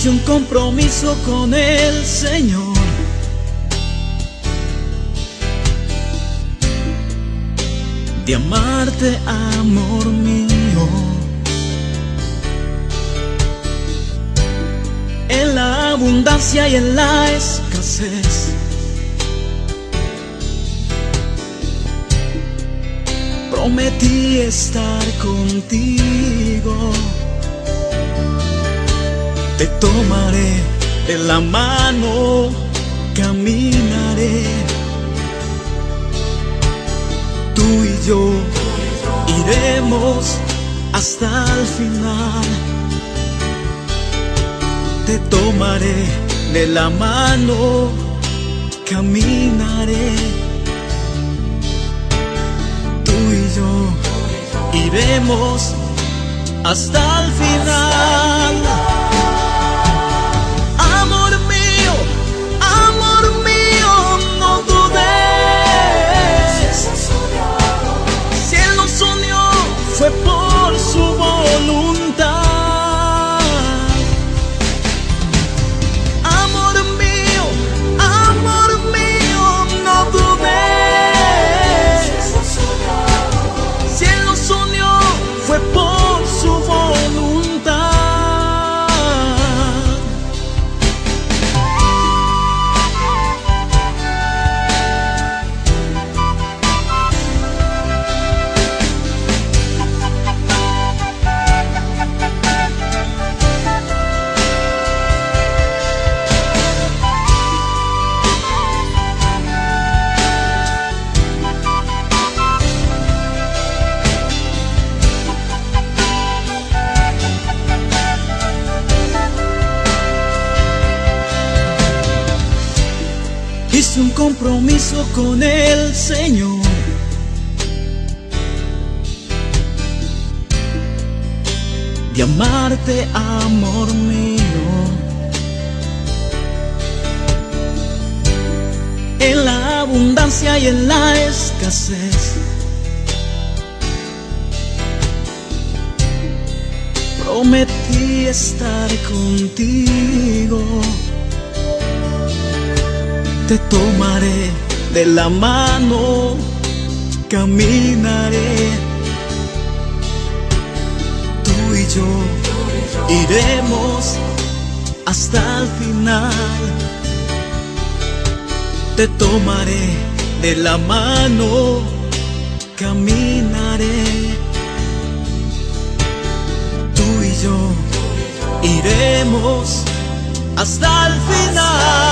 Hice un compromiso con el Señor. De amarte, amor mío. En la abundancia y en la escasez. Prometí estar contigo te tomaré de la mano, caminaré. Tú y yo iremos hasta el final. Te tomaré de la mano, caminaré. Tú y yo iremos hasta el final. Hice un compromiso con el Señor. De amarte, amor mío. En la abundancia y en la escasez. Prometí estar contigo te tomaré de la mano, caminaré. Tú y yo iremos hasta el final. Te tomaré de la mano, caminaré. Tú y yo iremos hasta el final.